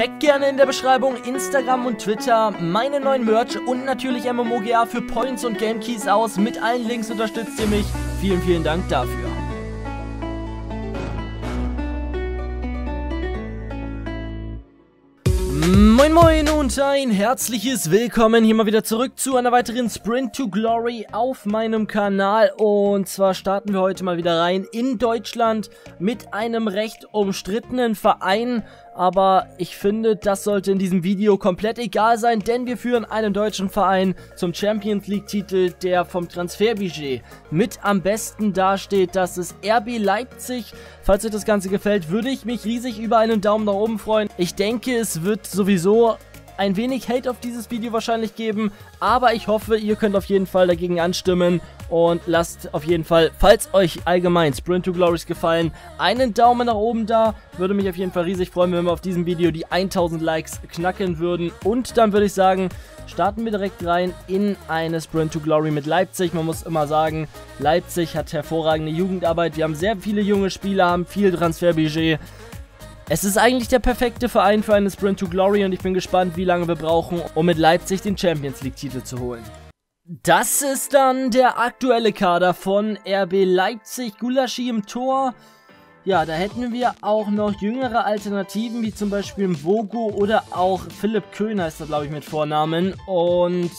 Checkt gerne in der Beschreibung Instagram und Twitter meine neuen Merch und natürlich MMOGA für Points und Game Keys aus. Mit allen Links unterstützt ihr mich. Vielen, vielen Dank dafür. Moin Moin und ein herzliches Willkommen hier mal wieder zurück zu einer weiteren Sprint to Glory auf meinem Kanal und zwar starten wir heute mal wieder rein in Deutschland mit einem recht umstrittenen Verein aber ich finde, das sollte in diesem Video komplett egal sein, denn wir führen einen deutschen Verein zum Champions League Titel, der vom Transferbudget mit am besten dasteht. Das ist RB Leipzig. Falls euch das Ganze gefällt, würde ich mich riesig über einen Daumen nach oben freuen. Ich denke, es wird sowieso ein wenig Hate auf dieses Video wahrscheinlich geben, aber ich hoffe, ihr könnt auf jeden Fall dagegen anstimmen und lasst auf jeden Fall, falls euch allgemein Sprint to Glories gefallen, einen Daumen nach oben da. Würde mich auf jeden Fall riesig freuen, wenn wir auf diesem Video die 1000 Likes knacken würden. Und dann würde ich sagen, starten wir direkt rein in eine Sprint to Glory mit Leipzig. Man muss immer sagen, Leipzig hat hervorragende Jugendarbeit. Wir haben sehr viele junge Spieler, haben viel Transferbudget. Es ist eigentlich der perfekte Verein für eine Sprint to Glory und ich bin gespannt, wie lange wir brauchen, um mit Leipzig den Champions League Titel zu holen. Das ist dann der aktuelle Kader von RB Leipzig. Gulaschi im Tor. Ja, da hätten wir auch noch jüngere Alternativen, wie zum Beispiel Mvogo oder auch Philipp Köhn heißt er, glaube ich, mit Vornamen. Und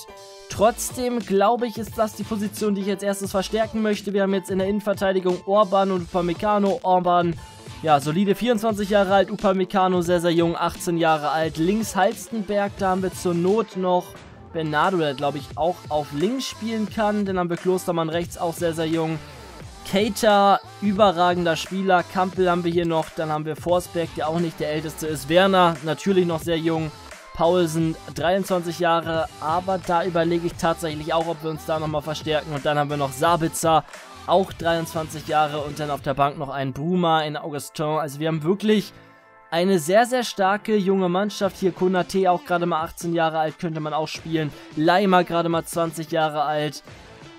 trotzdem, glaube ich, ist das die Position, die ich als erstes verstärken möchte. Wir haben jetzt in der Innenverteidigung Orban und Upamecano. Orban ja, solide 24 Jahre alt, Upamecano sehr, sehr jung, 18 Jahre alt. Links Halstenberg, da haben wir zur Not noch Bernardo, der glaube ich auch auf links spielen kann. Dann haben wir Klostermann rechts, auch sehr, sehr jung. Keita, überragender Spieler. Kampel haben wir hier noch. Dann haben wir Forsberg, der auch nicht der älteste ist. Werner, natürlich noch sehr jung. Paulsen, 23 Jahre. Aber da überlege ich tatsächlich auch, ob wir uns da nochmal verstärken. Und dann haben wir noch Sabitzer, auch 23 Jahre und dann auf der Bank noch ein Bruma in Augustin. Also wir haben wirklich eine sehr, sehr starke junge Mannschaft. Hier Konate auch gerade mal 18 Jahre alt, könnte man auch spielen. Leimer gerade mal 20 Jahre alt.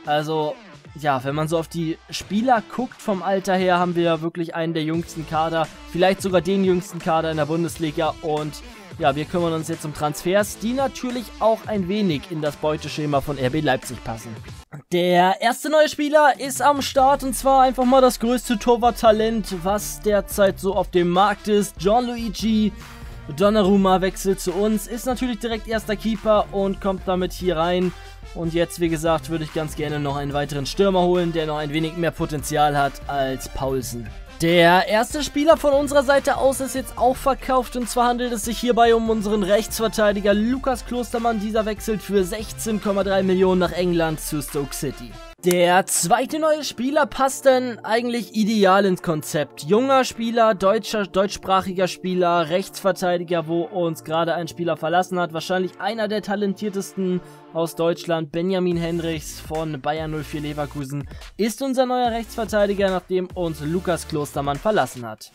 Also, ja, wenn man so auf die Spieler guckt vom Alter her, haben wir ja wirklich einen der jüngsten Kader. Vielleicht sogar den jüngsten Kader in der Bundesliga. Und ja, wir kümmern uns jetzt um Transfers, die natürlich auch ein wenig in das Beuteschema von RB Leipzig passen. Der erste neue Spieler ist am Start und zwar einfach mal das größte Torwarttalent, was derzeit so auf dem Markt ist. John Luigi Donnarumma wechselt zu uns, ist natürlich direkt erster Keeper und kommt damit hier rein. Und jetzt, wie gesagt, würde ich ganz gerne noch einen weiteren Stürmer holen, der noch ein wenig mehr Potenzial hat als Paulsen. Der erste Spieler von unserer Seite aus ist jetzt auch verkauft und zwar handelt es sich hierbei um unseren Rechtsverteidiger Lukas Klostermann. Dieser wechselt für 16,3 Millionen nach England zu Stoke City. Der zweite neue Spieler passt dann eigentlich ideal ins Konzept. Junger Spieler, deutscher, deutschsprachiger Spieler, Rechtsverteidiger, wo uns gerade ein Spieler verlassen hat. Wahrscheinlich einer der talentiertesten aus Deutschland, Benjamin Henrichs von Bayern 04 Leverkusen, ist unser neuer Rechtsverteidiger, nachdem uns Lukas Klostermann verlassen hat.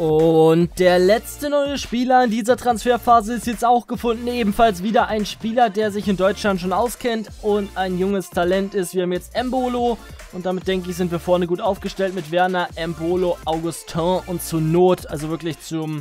Und der letzte neue Spieler in dieser Transferphase ist jetzt auch gefunden. Ebenfalls wieder ein Spieler, der sich in Deutschland schon auskennt und ein junges Talent ist. Wir haben jetzt Embolo und damit denke ich, sind wir vorne gut aufgestellt mit Werner, Embolo, Augustin und zur Not, also wirklich zum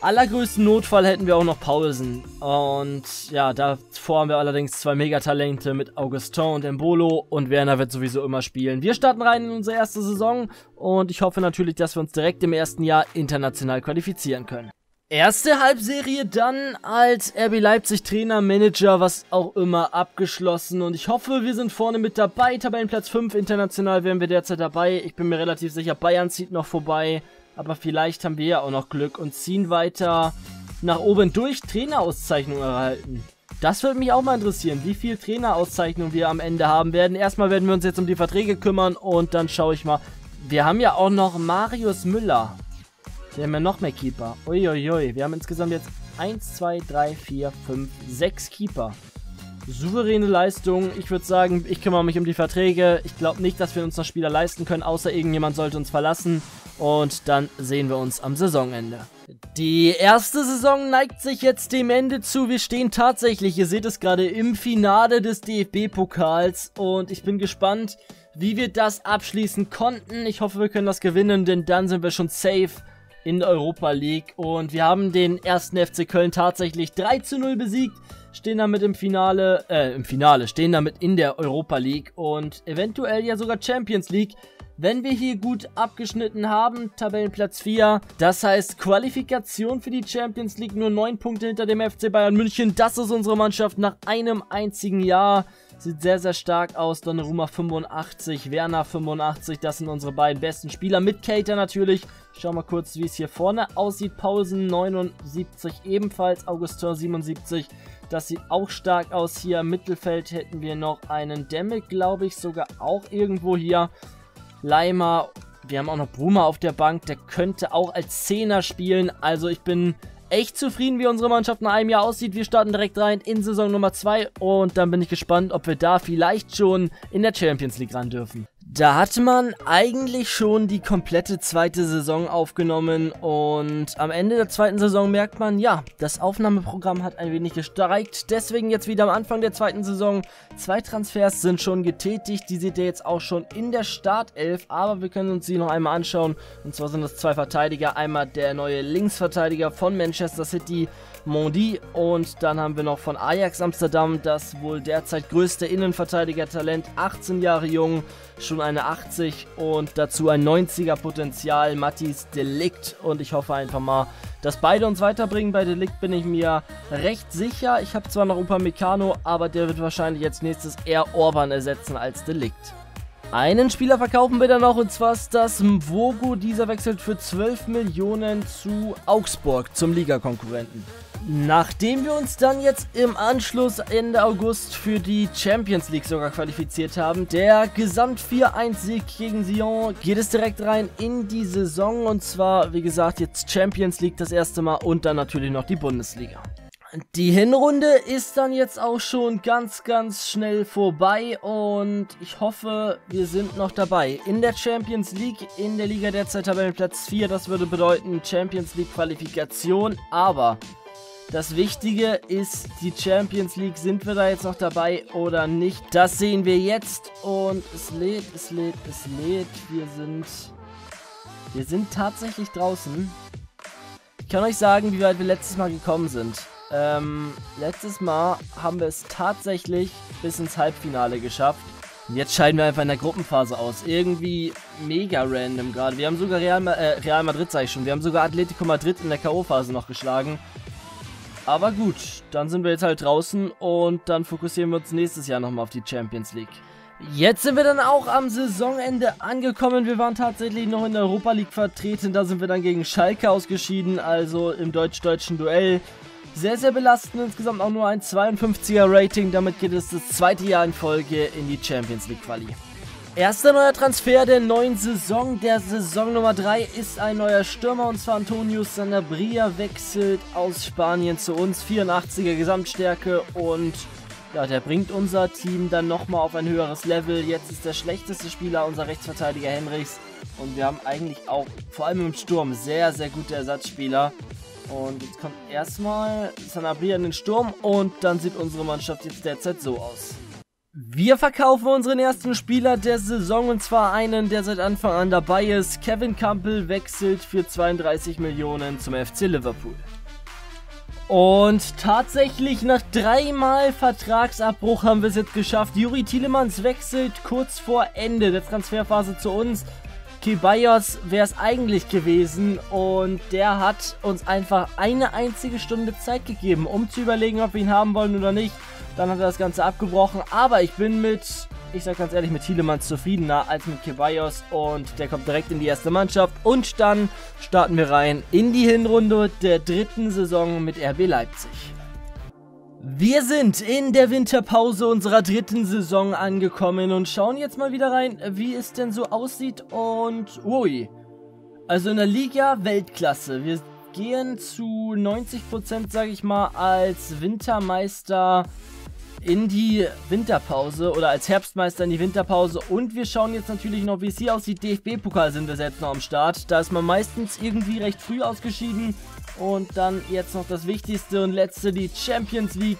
allergrößten Notfall hätten wir auch noch Paulsen. Und ja, davor haben wir allerdings zwei Megatalente mit Augustin und Embolo und Werner wird sowieso immer spielen. Wir starten rein in unsere erste Saison und ich hoffe natürlich, dass wir uns direkt im ersten Jahr international qualifizieren können. Erste Halbserie dann als RB Leipzig Trainer, Manager, was auch immer, abgeschlossen. Und ich hoffe, wir sind vorne mit dabei. Tabellenplatz 5 international wären wir derzeit dabei. Ich bin mir relativ sicher, Bayern zieht noch vorbei. Aber vielleicht haben wir ja auch noch Glück und ziehen weiter nach oben durch Trainerauszeichnungen erhalten. Das würde mich auch mal interessieren, wie viel Trainerauszeichnungen wir am Ende haben werden. Erstmal werden wir uns jetzt um die Verträge kümmern und dann schaue ich mal. Wir haben ja auch noch Marius Müller. Wir haben ja noch mehr Keeper. Uiuiui, wir haben insgesamt jetzt 1, 2, 3, 4, 5, 6 Keeper. Souveräne Leistung. Ich würde sagen, ich kümmere mich um die Verträge. Ich glaube nicht, dass wir uns noch Spieler leisten können, außer irgendjemand sollte uns verlassen. Und dann sehen wir uns am Saisonende. Die erste Saison neigt sich jetzt dem Ende zu. Wir stehen tatsächlich, ihr seht es gerade, im Finale des DFB-Pokals. Und ich bin gespannt, wie wir das abschließen konnten. Ich hoffe, wir können das gewinnen, denn dann sind wir schon safe in der Europa League. Und wir haben den ersten FC Köln tatsächlich 3 zu 0 besiegt. Stehen damit im Finale, äh, im Finale, stehen damit in der Europa League und eventuell ja sogar Champions League wenn wir hier gut abgeschnitten haben, Tabellenplatz 4, das heißt Qualifikation für die Champions League, nur 9 Punkte hinter dem FC Bayern München. Das ist unsere Mannschaft nach einem einzigen Jahr. Sieht sehr, sehr stark aus. Donnarumma 85, Werner 85, das sind unsere beiden besten Spieler. Mit Cater natürlich. Schau mal kurz, wie es hier vorne aussieht. Pausen 79 ebenfalls, Augustin 77. Das sieht auch stark aus hier. Im Mittelfeld hätten wir noch einen Demme, glaube ich, sogar auch irgendwo hier. Leimer. Wir haben auch noch Bruma auf der Bank. Der könnte auch als Zehner spielen. Also ich bin echt zufrieden, wie unsere Mannschaft nach einem Jahr aussieht. Wir starten direkt rein in Saison Nummer 2 und dann bin ich gespannt, ob wir da vielleicht schon in der Champions League ran dürfen. Da hat man eigentlich schon die komplette zweite Saison aufgenommen und am Ende der zweiten Saison merkt man, ja, das Aufnahmeprogramm hat ein wenig gestreikt. Deswegen jetzt wieder am Anfang der zweiten Saison. Zwei Transfers sind schon getätigt, die seht ihr jetzt auch schon in der Startelf, aber wir können uns sie noch einmal anschauen. Und zwar sind das zwei Verteidiger, einmal der neue Linksverteidiger von Manchester City, Mondi und dann haben wir noch von Ajax Amsterdam das wohl derzeit größte Innenverteidiger-Talent, 18 Jahre jung, schon eine 80 und dazu ein 90er Potenzial, Mattis Delikt und ich hoffe einfach mal, dass beide uns weiterbringen. Bei Delikt bin ich mir recht sicher. Ich habe zwar noch Upamecano, aber der wird wahrscheinlich jetzt nächstes eher Orban ersetzen als Delikt. Einen Spieler verkaufen wir dann noch und zwar ist das Mvogo. Dieser wechselt für 12 Millionen zu Augsburg, zum Ligakonkurrenten. Nachdem wir uns dann jetzt im Anschluss Ende August für die Champions League sogar qualifiziert haben, der Gesamt 4-1-Sieg gegen Sion, geht es direkt rein in die Saison und zwar, wie gesagt, jetzt Champions League das erste Mal und dann natürlich noch die Bundesliga. Die Hinrunde ist dann jetzt auch schon ganz, ganz schnell vorbei und ich hoffe, wir sind noch dabei. In der Champions League, in der Liga derzeit Tabellenplatz 4, das würde bedeuten Champions League Qualifikation, aber das Wichtige ist die Champions League. Sind wir da jetzt noch dabei oder nicht? Das sehen wir jetzt und es lädt, es lädt, es lädt. Wir sind, wir sind tatsächlich draußen. Ich kann euch sagen, wie weit wir letztes Mal gekommen sind. Ähm, letztes Mal haben wir es tatsächlich bis ins Halbfinale geschafft. Und jetzt scheiden wir einfach in der Gruppenphase aus. Irgendwie mega random gerade. Wir haben sogar Real, äh, Real Madrid, sag ich schon. Wir haben sogar Atletico Madrid in der K.O.-Phase noch geschlagen. Aber gut, dann sind wir jetzt halt draußen und dann fokussieren wir uns nächstes Jahr nochmal auf die Champions League. Jetzt sind wir dann auch am Saisonende angekommen. Wir waren tatsächlich noch in der Europa League vertreten. Da sind wir dann gegen Schalke ausgeschieden, also im deutsch-deutschen Duell. Sehr, sehr belastend. Insgesamt auch nur ein 52er Rating. Damit geht es das zweite Jahr in Folge in die Champions League Quali. Erster neuer Transfer der neuen Saison, der Saison Nummer 3, ist ein neuer Stürmer und zwar Antonio Sanabria wechselt aus Spanien zu uns. 84er Gesamtstärke und ja, der bringt unser Team dann nochmal auf ein höheres Level. Jetzt ist der schlechteste Spieler unser Rechtsverteidiger Henrichs und wir haben eigentlich auch, vor allem im Sturm, sehr, sehr gute Ersatzspieler. Und jetzt kommt erstmal Sanabria in den Sturm und dann sieht unsere Mannschaft jetzt derzeit so aus. Wir verkaufen unseren ersten Spieler der Saison und zwar einen, der seit Anfang an dabei ist. Kevin Campbell wechselt für 32 Millionen zum FC Liverpool. Und tatsächlich nach dreimal Vertragsabbruch haben wir es jetzt geschafft. Juri Tielemans wechselt kurz vor Ende der Transferphase zu uns. Kibayos wäre es eigentlich gewesen und der hat uns einfach eine einzige Stunde Zeit gegeben, um zu überlegen, ob wir ihn haben wollen oder nicht. Dann hat er das Ganze abgebrochen, aber ich bin mit, ich sag ganz ehrlich, mit Thielemanns zufriedener als mit Kibayos und der kommt direkt in die erste Mannschaft und dann starten wir rein in die Hinrunde der dritten Saison mit RB Leipzig. Wir sind in der Winterpause unserer dritten Saison angekommen und schauen jetzt mal wieder rein, wie es denn so aussieht und ui. Also in der Liga Weltklasse. Wir gehen zu 90% sage ich mal als Wintermeister in die Winterpause oder als Herbstmeister in die Winterpause und wir schauen jetzt natürlich noch, wie es hier aussieht. DFB-Pokal sind wir jetzt noch am Start. Da ist man meistens irgendwie recht früh ausgeschieden und dann jetzt noch das Wichtigste und Letzte, die Champions League.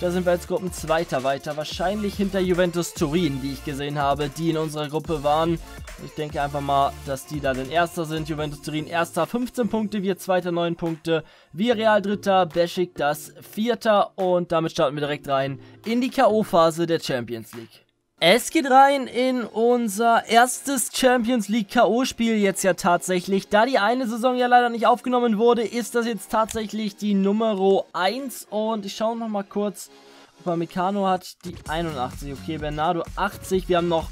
Da sind wir als Gruppenzweiter weiter. Wahrscheinlich hinter Juventus Turin, die ich gesehen habe, die in unserer Gruppe waren. Ich denke einfach mal, dass die da den Erster sind. Juventus Turin Erster, 15 Punkte, wir Zweiter, 9 Punkte. Wir Real Dritter, Beschik das Vierter. Und damit starten wir direkt rein in die K.O.-Phase der Champions League. Es geht rein in unser erstes Champions League K.O.-Spiel jetzt ja tatsächlich. Da die eine Saison ja leider nicht aufgenommen wurde, ist das jetzt tatsächlich die Nummer 1. Und ich schaue nochmal kurz, Upamecano hat die 81. Okay, Bernardo 80. Wir haben noch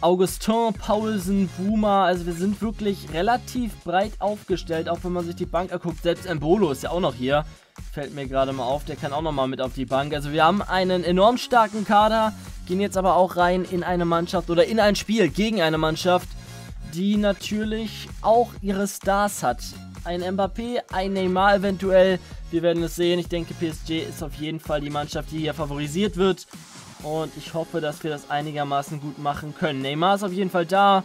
Augustin, Paulsen, Boomer. Also wir sind wirklich relativ breit aufgestellt, auch wenn man sich die Bank anguckt. Selbst Embolo ist ja auch noch hier. Fällt mir gerade mal auf, der kann auch nochmal mit auf die Bank. Also wir haben einen enorm starken Kader gehen jetzt aber auch rein in eine Mannschaft oder in ein Spiel gegen eine Mannschaft, die natürlich auch ihre Stars hat. Ein Mbappé, ein Neymar eventuell. Wir werden es sehen. Ich denke, PSG ist auf jeden Fall die Mannschaft, die hier favorisiert wird. Und ich hoffe, dass wir das einigermaßen gut machen können. Neymar ist auf jeden Fall da.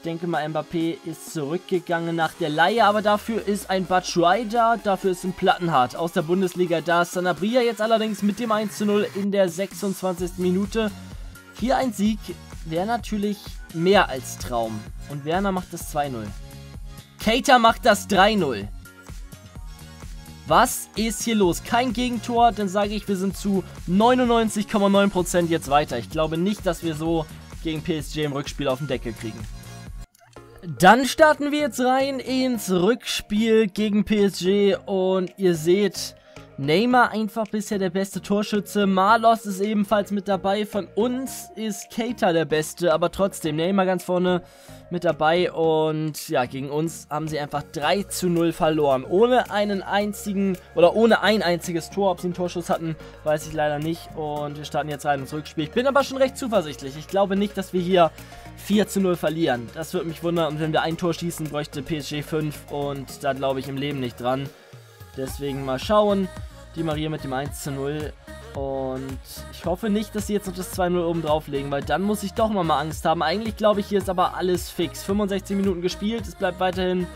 Ich denke mal, Mbappé ist zurückgegangen nach der Leihe, aber dafür ist ein Batshuayi da, dafür ist ein Plattenhardt aus der Bundesliga da. Sanabria jetzt allerdings mit dem 1 zu 0 in der 26. Minute. Hier ein Sieg wäre natürlich mehr als Traum. Und Werner macht das 2-0. Keita macht das 3-0. Was ist hier los? Kein Gegentor, dann sage ich, wir sind zu 99,9% jetzt weiter. Ich glaube nicht, dass wir so gegen PSG im Rückspiel auf den Deckel kriegen. Dann starten wir jetzt rein ins Rückspiel gegen PSG und ihr seht, Neymar einfach bisher der beste Torschütze, Marlos ist ebenfalls mit dabei, von uns ist Keita der beste, aber trotzdem Neymar ganz vorne mit dabei. Und ja, gegen uns haben sie einfach 3 zu 0 verloren, ohne einen einzigen oder ohne ein einziges Tor, ob sie einen Torschuss hatten, weiß ich leider nicht. Und wir starten jetzt rein ins Rückspiel. Ich bin aber schon recht zuversichtlich, ich glaube nicht, dass wir hier 4 zu 0 verlieren. Das würde mich wundern. Und wenn wir ein Tor schießen, bräuchte PSG 5. Und da glaube ich im Leben nicht dran. Deswegen mal schauen. Die Maria mit dem 1 zu 0. Und ich hoffe nicht, dass sie jetzt noch das 2-0 oben drauflegen, weil dann muss ich doch nochmal Angst haben. Eigentlich glaube ich, hier ist aber alles fix. 65 Minuten gespielt, es bleibt weiterhin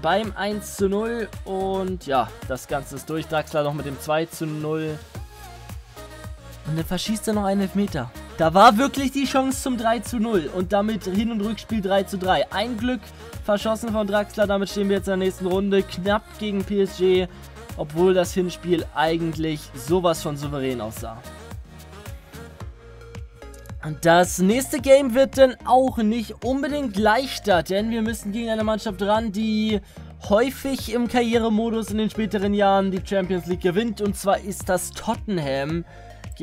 beim 1 zu 0. Und ja, das Ganze ist durch. Draxler noch mit dem 2 zu 0. Und dann verschießt er noch einen Elfmeter. Da war wirklich die Chance zum 3 zu 0 und damit Hin- und Rückspiel 3 zu 3. Ein Glück verschossen von Draxler, damit stehen wir jetzt in der nächsten Runde. Knapp gegen PSG, obwohl das Hinspiel eigentlich sowas von souverän aussah. Das nächste Game wird dann auch nicht unbedingt leichter, denn wir müssen gegen eine Mannschaft ran, die häufig im Karrieremodus in den späteren Jahren die Champions League gewinnt. Und zwar ist das Tottenham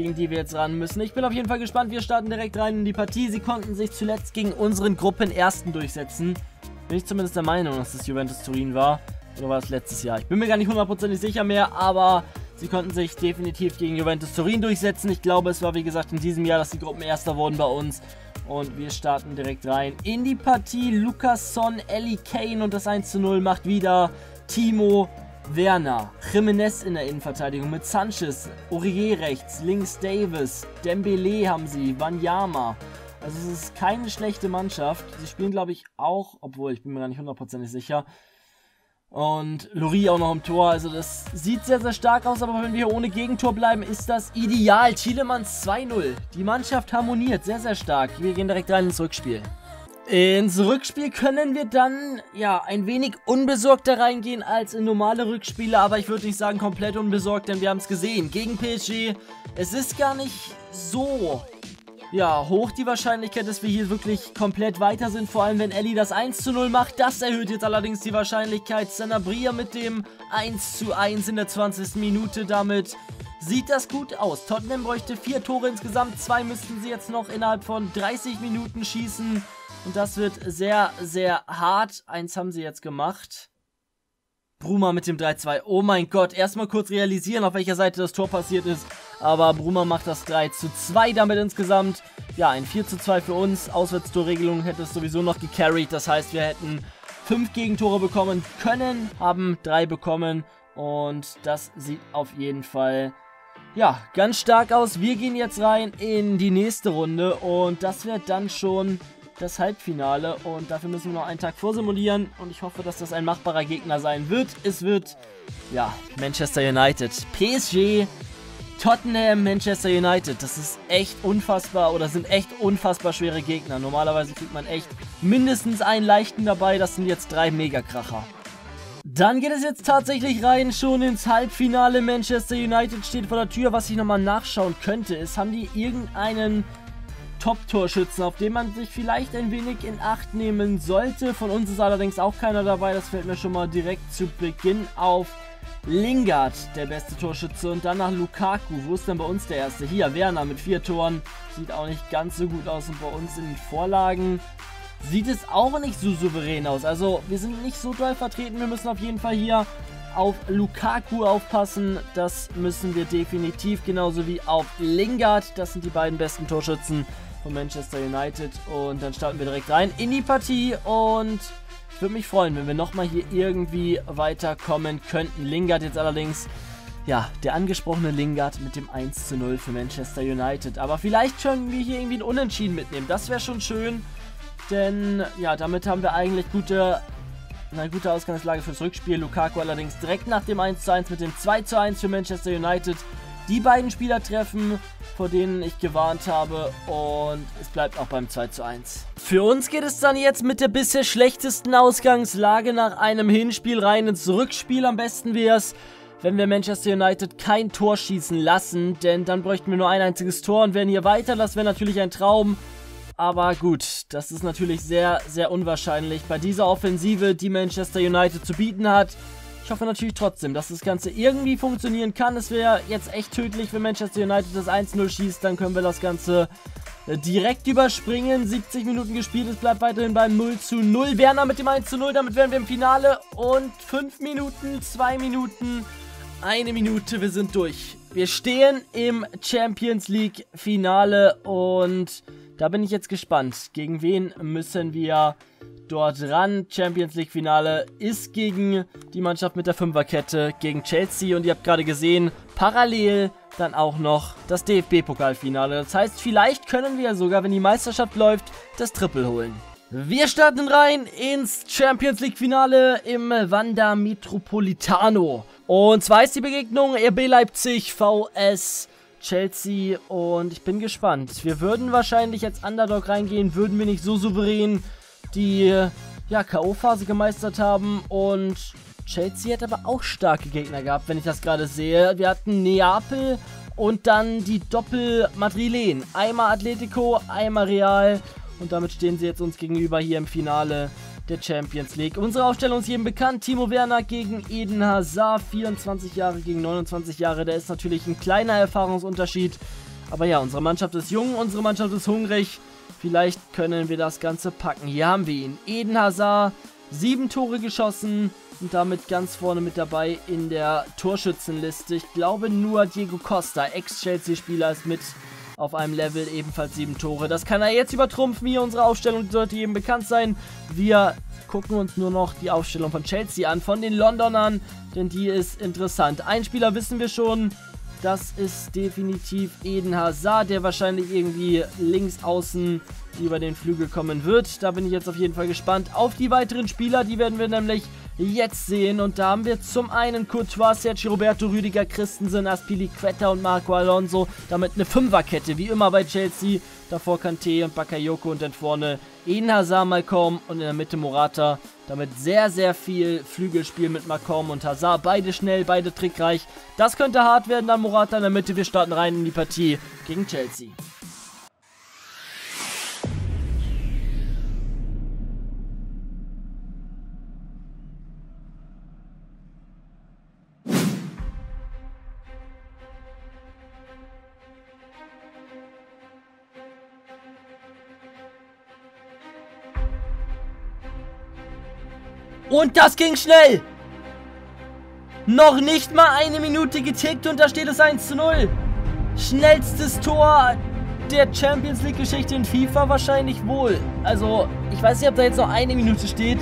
gegen die wir jetzt ran müssen. Ich bin auf jeden Fall gespannt. Wir starten direkt rein in die Partie. Sie konnten sich zuletzt gegen unseren Gruppenersten durchsetzen. Bin ich zumindest der Meinung, dass das Juventus Turin war. Oder war das letztes Jahr? Ich bin mir gar nicht hundertprozentig sicher mehr, aber sie konnten sich definitiv gegen Juventus Turin durchsetzen. Ich glaube, es war wie gesagt in diesem Jahr, dass die Gruppenerster wurden bei uns. Und wir starten direkt rein in die Partie. Lucasson, Ellie Kane und das 1 zu 0 macht wieder Timo Werner, Jimenez in der Innenverteidigung mit Sanchez, Aurier rechts, links Davis, Dembele haben sie, Wanyama. Also es ist keine schlechte Mannschaft. Sie spielen, glaube ich, auch, obwohl ich bin mir gar nicht hundertprozentig sicher. Und Lori auch noch im Tor. Also das sieht sehr, sehr stark aus, aber wenn wir hier ohne Gegentor bleiben, ist das ideal. Thielemanns 2-0. Die Mannschaft harmoniert sehr, sehr stark. Wir gehen direkt rein ins Rückspiel. Ins Rückspiel können wir dann, ja, ein wenig unbesorgter reingehen als in normale Rückspiele, aber ich würde nicht sagen komplett unbesorgt, denn wir haben es gesehen. Gegen PSG, es ist gar nicht so, ja, hoch die Wahrscheinlichkeit, dass wir hier wirklich komplett weiter sind, vor allem wenn Ellie das 1 zu 0 macht. Das erhöht jetzt allerdings die Wahrscheinlichkeit. Sanabria mit dem 1 zu 1 in der 20. Minute, damit sieht das gut aus. Tottenham bräuchte vier Tore insgesamt, zwei müssten sie jetzt noch innerhalb von 30 Minuten schießen. Und das wird sehr, sehr hart. Eins haben sie jetzt gemacht. Bruma mit dem 3-2. Oh mein Gott, erstmal kurz realisieren, auf welcher Seite das Tor passiert ist. Aber Bruma macht das 3 zu 2 damit insgesamt. Ja, ein 4 zu 2 für uns. Auswärtstorregelung hätte es sowieso noch gecarried. Das heißt, wir hätten 5 Gegentore bekommen können, haben 3 bekommen. Und das sieht auf jeden Fall, ja, ganz stark aus. Wir gehen jetzt rein in die nächste Runde. Und das wird dann schon das Halbfinale und dafür müssen wir noch einen Tag vorsimulieren und ich hoffe, dass das ein machbarer Gegner sein wird. Es wird, ja, Manchester United. PSG Tottenham, Manchester United. Das ist echt unfassbar oder sind echt unfassbar schwere Gegner. Normalerweise kriegt man echt mindestens einen leichten dabei. Das sind jetzt drei Megakracher. Dann geht es jetzt tatsächlich rein schon ins Halbfinale. Manchester United steht vor der Tür. Was ich nochmal nachschauen könnte, ist, haben die irgendeinen Top-Torschützen, auf den man sich vielleicht ein wenig in Acht nehmen sollte. Von uns ist allerdings auch keiner dabei. Das fällt mir schon mal direkt zu Beginn auf. Lingard, der beste Torschütze. Und danach Lukaku. Wo ist denn bei uns der erste? Hier, Werner mit vier Toren. Sieht auch nicht ganz so gut aus. Und bei uns in den Vorlagen sieht es auch nicht so souverän aus. Also, wir sind nicht so doll vertreten. Wir müssen auf jeden Fall hier auf Lukaku aufpassen. Das müssen wir definitiv. Genauso wie auf Lingard. Das sind die beiden besten Torschützen von Manchester United. Und dann starten wir direkt rein in die Partie. Und ich würde mich freuen, wenn wir nochmal hier irgendwie weiterkommen könnten. Lingard jetzt allerdings, ja, der angesprochene Lingard mit dem 1 zu 0 für Manchester United. Aber vielleicht können wir hier irgendwie ein Unentschieden mitnehmen. Das wäre schon schön. Denn, ja, damit haben wir eigentlich gute eine gute Ausgangslage fürs Rückspiel. Lukaku allerdings direkt nach dem 1:1 mit dem 2:1 für Manchester United. Die beiden Spieler treffen, vor denen ich gewarnt habe und es bleibt auch beim 2:1. Für uns geht es dann jetzt mit der bisher schlechtesten Ausgangslage nach einem Hinspiel rein ins Rückspiel. Am besten wäre es, wenn wir Manchester United kein Tor schießen lassen, denn dann bräuchten wir nur ein einziges Tor und wären hier weiter. Das wäre natürlich ein Traum. Aber gut, das ist natürlich sehr, sehr unwahrscheinlich bei dieser Offensive, die Manchester United zu bieten hat. Ich hoffe natürlich trotzdem, dass das Ganze irgendwie funktionieren kann. Es wäre jetzt echt tödlich, wenn Manchester United das 1-0 schießt. Dann können wir das Ganze äh, direkt überspringen. 70 Minuten gespielt, es bleibt weiterhin beim 0 zu 0. Werner mit dem 1 zu 0, damit wären wir im Finale. Und 5 Minuten, 2 Minuten, eine Minute, wir sind durch. Wir stehen im Champions League Finale und da bin ich jetzt gespannt. Gegen wen müssen wir dort ran? Champions League Finale ist gegen die Mannschaft mit der Fünferkette, gegen Chelsea. Und ihr habt gerade gesehen, parallel dann auch noch das DFB-Pokalfinale. Das heißt, vielleicht können wir sogar, wenn die Meisterschaft läuft, das Triple holen. Wir starten rein ins Champions League Finale im Wanda Metropolitano. Und zwar ist die Begegnung RB Leipzig vs Chelsea und ich bin gespannt. Wir würden wahrscheinlich als Underdog reingehen, würden wir nicht so souverän die ja, K.O.-Phase gemeistert haben und Chelsea hat aber auch starke Gegner gehabt, wenn ich das gerade sehe. Wir hatten Neapel und dann die Doppel-Madrilen. Einmal Atletico, einmal Real und damit stehen sie jetzt uns gegenüber hier im Finale der Champions League. Unsere Aufstellung ist jedem bekannt. Timo Werner gegen Eden Hazard, 24 Jahre gegen 29 Jahre. Da ist natürlich ein kleiner Erfahrungsunterschied. Aber ja, unsere Mannschaft ist jung, unsere Mannschaft ist hungrig. Vielleicht können wir das Ganze packen. Hier haben wir ihn. Eden Hazard, sieben Tore geschossen und damit ganz vorne mit dabei in der Torschützenliste. Ich glaube nur Diego Costa, Ex-Chelsea-Spieler, ist mit auf einem Level, ebenfalls sieben Tore. Das kann er jetzt übertrumpfen. Hier unsere Aufstellung sollte jedem bekannt sein. Wir gucken uns nur noch die Aufstellung von Chelsea an, von den Londonern, denn die ist interessant. Ein Spieler wissen wir schon, das ist definitiv Eden Hazard, der wahrscheinlich irgendwie links außen über den Flügel kommen wird. Da bin ich jetzt auf jeden Fall gespannt auf die weiteren Spieler. Die werden wir nämlich jetzt sehen. Und da haben wir zum einen Courtois, Sergio Roberto, Rüdiger Christensen, Aspilicueta und Marco Alonso. Damit eine Fünferkette, wie immer bei Chelsea. Davor Kante und Bakayoko und dann vorne Eden Hazard, Malcolm und in der Mitte Morata. Damit sehr, sehr viel Flügelspiel mit Malcolm und Hazard. Beide schnell, beide trickreich. Das könnte hart werden dann Morata in der Mitte. Wir starten rein in die Partie gegen Chelsea. Und das ging schnell. Noch nicht mal eine Minute getickt und da steht es 1 zu 0. Schnellstes Tor der Champions League Geschichte in FIFA wahrscheinlich wohl. Also, ich weiß nicht, ob da jetzt noch eine Minute steht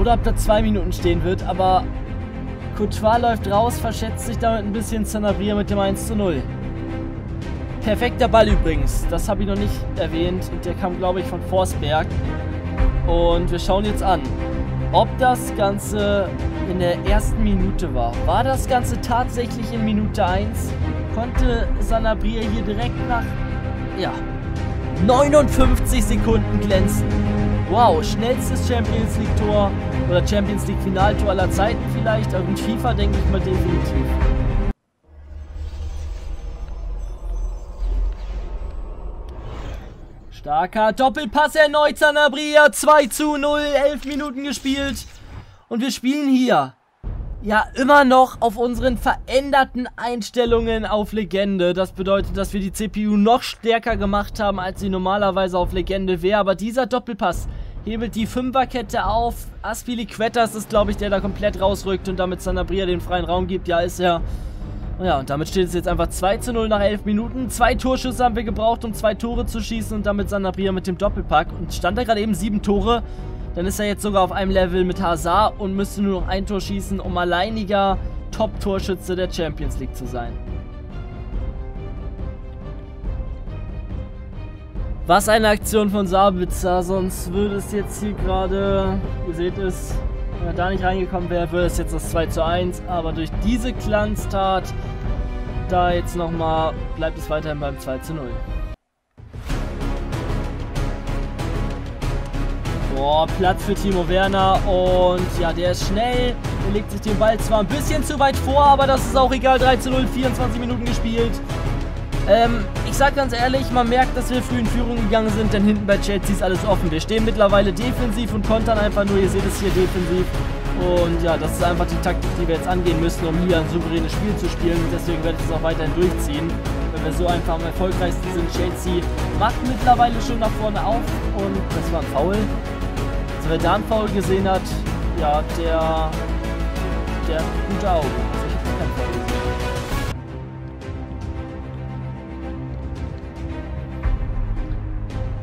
oder ob da zwei Minuten stehen wird, aber Courtois läuft raus, verschätzt sich damit ein bisschen Sanabria mit dem 1 zu 0. Perfekter Ball übrigens, das habe ich noch nicht erwähnt und der kam, glaube ich, von Forsberg. Und wir schauen jetzt an ob das Ganze in der ersten Minute war. War das Ganze tatsächlich in Minute 1? konnte Sanabria hier direkt nach, ja, 59 Sekunden glänzen. Wow, schnellstes Champions League Tor oder Champions League Finaltor aller Zeiten vielleicht, mit FIFA denke ich mal definitiv. Starker Doppelpass erneut Sanabria, 2 zu 0, 11 Minuten gespielt. Und wir spielen hier ja immer noch auf unseren veränderten Einstellungen auf Legende. Das bedeutet, dass wir die CPU noch stärker gemacht haben, als sie normalerweise auf Legende wäre. Aber dieser Doppelpass hebelt die Fünferkette auf. Aspiliquetas ist, glaube ich, der da komplett rausrückt und damit Sanabria den freien Raum gibt. Ja, ist er. Ja, und damit steht es jetzt einfach 2 zu 0 nach 11 Minuten. Zwei Torschüsse haben wir gebraucht, um zwei Tore zu schießen und damit Sanabria mit dem Doppelpack. Und stand da gerade eben sieben Tore. Dann ist er jetzt sogar auf einem Level mit Hazard und müsste nur noch ein Tor schießen, um alleiniger Top-Torschütze der Champions League zu sein. Was eine Aktion von Sabitzer, sonst würde es jetzt hier gerade, ihr seht es, wenn er da nicht reingekommen wäre, würde es jetzt das 2 zu 1, aber durch diese Glanztat da jetzt nochmal, bleibt es weiterhin beim 2 zu 0. Boah, Platz für Timo Werner und ja, der ist schnell. Er legt sich den Ball zwar ein bisschen zu weit vor, aber das ist auch egal. 3 zu 0, 24 Minuten gespielt. Ähm, ich sag ganz ehrlich, man merkt, dass wir früh in Führung gegangen sind, denn hinten bei Chelsea ist alles offen. Wir stehen mittlerweile defensiv und kontern einfach nur, ihr seht es hier defensiv. Und ja, das ist einfach die Taktik, die wir jetzt angehen müssen, um hier ein souveränes Spiel zu spielen. Deswegen werde ich das auch weiterhin durchziehen. Wenn wir so einfach am erfolgreichsten sind, Chelsea macht mittlerweile schon nach vorne auf. Und das war ein Foul. Also wer da einen Foul gesehen hat, ja, der, der gute Augen.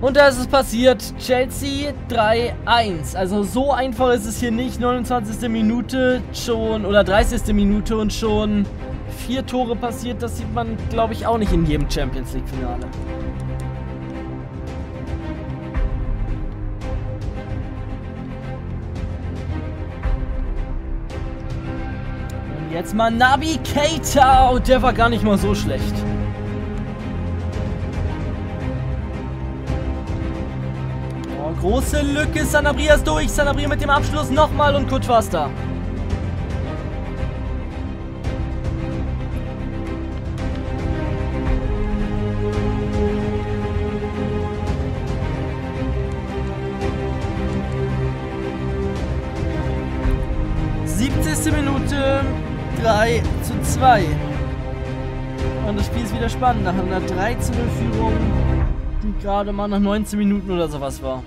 Und da ist es passiert. Chelsea 3-1. Also so einfach ist es hier nicht. 29. Minute schon oder 30. Minute und schon vier Tore passiert. Das sieht man, glaube ich, auch nicht in jedem Champions League-Finale. Jetzt mal Nabi Keita. Und der war gar nicht mal so schlecht. Große Lücke. Sanabria ist durch. Sanabria mit dem Abschluss nochmal und Kutsch war's da. Minute 3 zu 2. Und das Spiel ist wieder spannend. Nach einer 3 zu 0 Führung, die gerade mal nach 19 Minuten oder sowas war.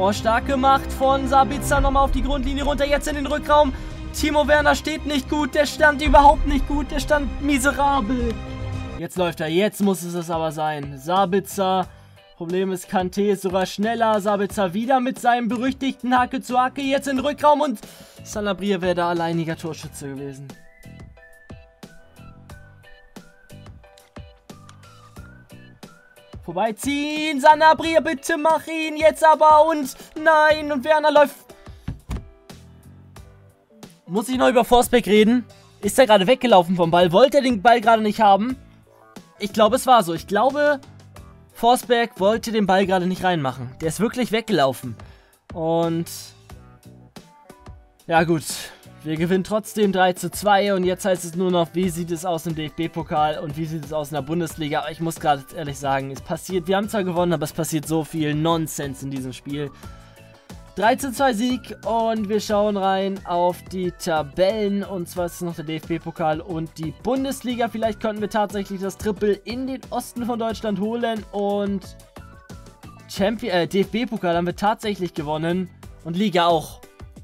Oh, stark gemacht von Sabitzer nochmal auf die Grundlinie runter. Jetzt in den Rückraum. Timo Werner steht nicht gut. Der stand überhaupt nicht gut. Der stand miserabel. Jetzt läuft er. Jetzt muss es aber sein. Sabitzer Problem ist, Kante ist sogar schneller. Sabitzer wieder mit seinem berüchtigten Hacke zu Hacke. Jetzt in den Rückraum und Salabria wäre da alleiniger Torschütze gewesen. Vorbeiziehen. Sanabria, bitte mach ihn jetzt aber. Und nein. Und Werner läuft. Muss ich noch über Forsbeck reden? Ist er gerade weggelaufen vom Ball? Wollte er den Ball gerade nicht haben? Ich glaube, es war so. Ich glaube, Forsberg wollte den Ball gerade nicht reinmachen. Der ist wirklich weggelaufen. Und ja gut, wir gewinnen trotzdem 3 zu 2 und jetzt heißt es nur noch, wie sieht es aus im DFB-Pokal und wie sieht es aus in der Bundesliga. Aber ich muss gerade ehrlich sagen, es passiert, wir haben zwar gewonnen, aber es passiert so viel Nonsens in diesem Spiel. 3 zu 2 Sieg und wir schauen rein auf die Tabellen. Und zwar ist es noch der DFB-Pokal und die Bundesliga. Vielleicht könnten wir tatsächlich das Triple in den Osten von Deutschland holen. Und äh, DFB-Pokal haben wir tatsächlich gewonnen. Und Liga auch.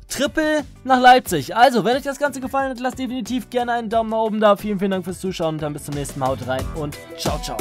Triple nach Leipzig. Also, wenn euch das Ganze gefallen hat, lasst definitiv gerne einen Daumen nach oben da. Vielen, vielen Dank fürs Zuschauen und dann bis zum nächsten Mal. Haut rein und ciao, ciao.